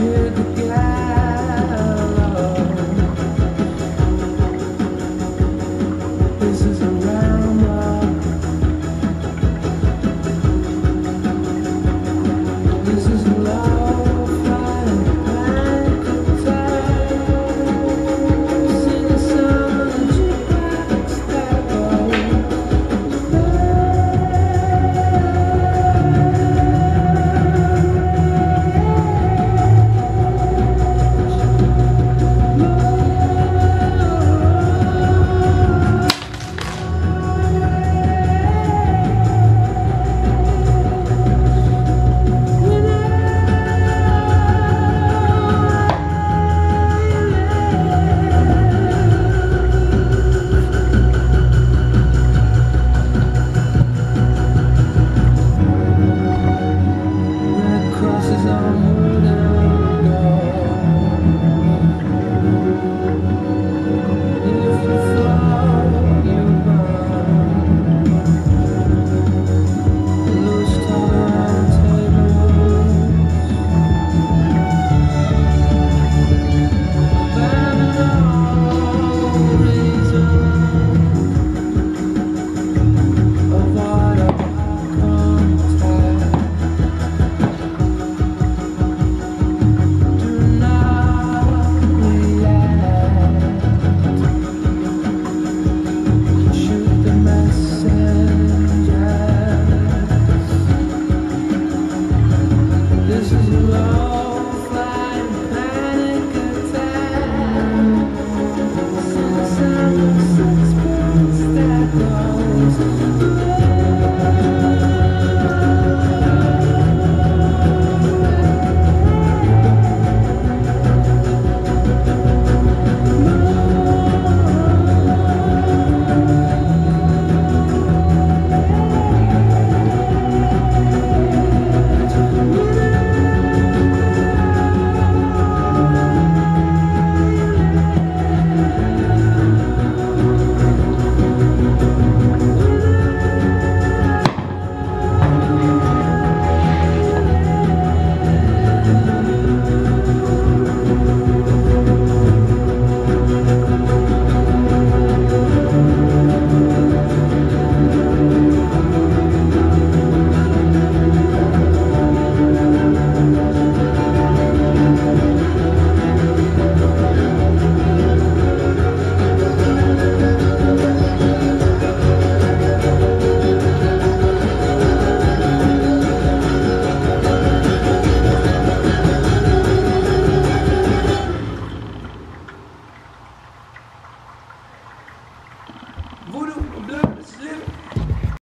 hear the.